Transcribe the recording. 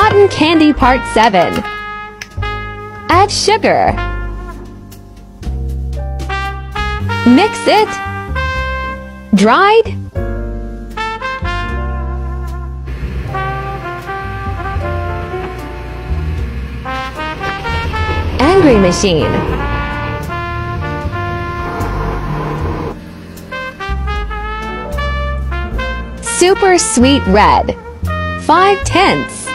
Cotton Candy Part 7 Add sugar. Mix it. Dried. Angry Machine. Super Sweet Red. 5 tenths.